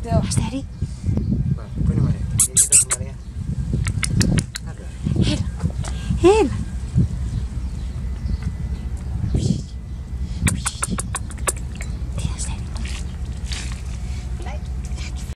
gitu. Asteri Bang, gue di María. Jadi kita kemarin